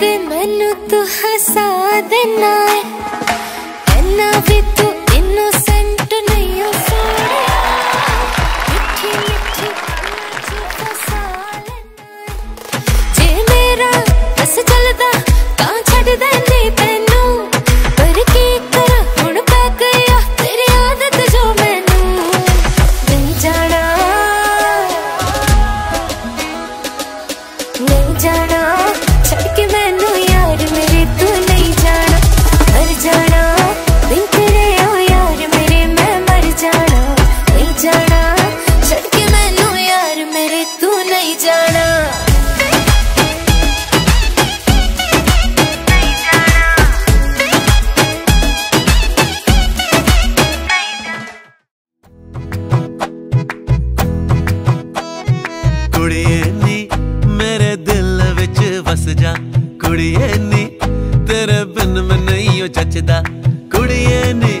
ਤੇ ਮੈਨੂੰ ਤੂੰ ਹਸਾ ਦੇਣਾ ਹੈ। ਐਨਾ नहीं जाना ਕੁੜੀਏ ਨੀ ਮੇਰੇ ਦਿਲ ਵਿੱਚ ਵਸ ਜਾ ਕੁੜੀਏ ਨੀ ਤੇਰੇ ਬਿਨ ਮੈਂ ਨਹੀਂ ਉਹ ਜੱਜਦਾ ਕੁੜੀਏ ਨੀ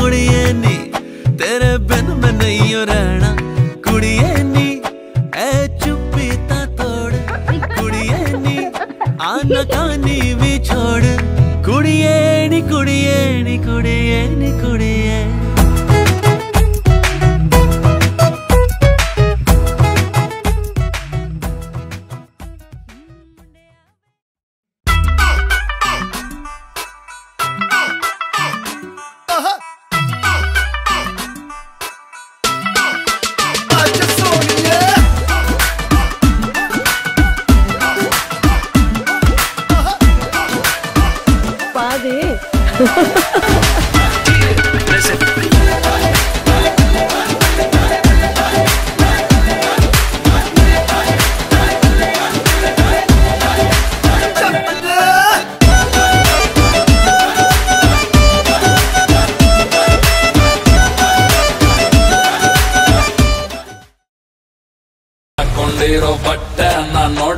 ਕੁੜੀਏ ਨੀ ਤੇਰੇ ਬਿਨ ਮੈਂ ਨਹੀਂ ਉਹ ਰਹਿਣਾ Corea en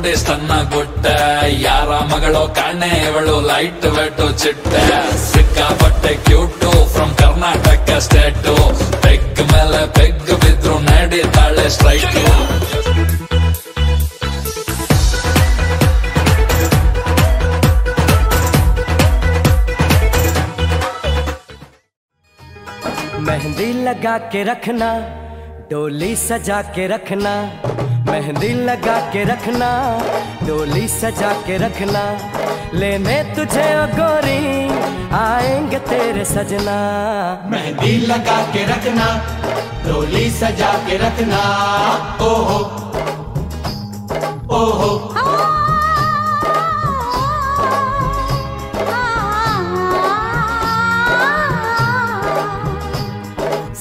ಹಾಕೊಂಡಿರೋ ಬಟ್ಟೆ ನಾನ್ ನೋಡಿ ಸಣ್ಣ ಗುಟ್ಟೆ ಯಾರ ಮಗಳು ಕಾಣೆ ಇವಳು ಲೈಟ್ ವೆಟ್ಟು ಚಿಟ್ಟೆ ಸಿಕ್ಕಾಪಟ್ಟೆ cute from Karnataka state peg ಮೇಲೆ ಪೆಗ್ ಬಿದ್ರು ನಡೀತಾಳೆ ಸ್ಟ್ರೈಟು मेहंदी लगा के रखना डोली सजा के रखना मेहंदी लगा के रखना डोली सजा के रखना लेने तुझे ओ गोरी आएँगे तेरे सजना। मेहंदी लगा के रखना डोली सजा के रखना। ओहो ओहो।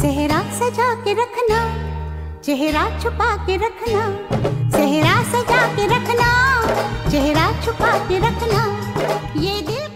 सेहरा सजा के रखना। चेहरा छुपा के रखना चेहरा सजा के रखना चेहरा छुपा के रखना ये दिल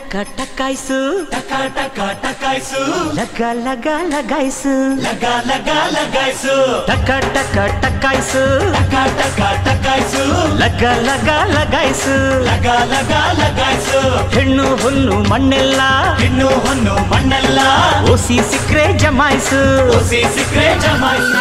ಟಕ ಟಕ ಟಕಾಯ್ಸು ಟಕ ಟಕ ಟಕಾಯ್ಸು ಲಗ ಲಗ ಲಗಾಯ್ಸು ಲಗ ಲಗ ಲಗಾಯ್ಸು ಟಕ ಟಕ ಟಕಾಯ್ಸು ಟಕ ಟಕ ಟಕಾಯ್ಸು ಲಗ ಲಗ ಲಗಾಯ್ಸು ಲಗ ಲಗ ಲಗಾಯ್ಸು ಹೆಣ್ಣು ಹುಲ್ಲು ಮಣ್ಣೆಲ್ಲ ಇನ್ನು ಹೊನ್ನು ಮಣ್ಣೆಲ್ಲ ಓಸಿ ಸಿಕ್ರೆ ಜಮಾಯ್ಸು ಒಸಿ ಸಿಕ್ರೆ ಜಮಾಯ್ಸು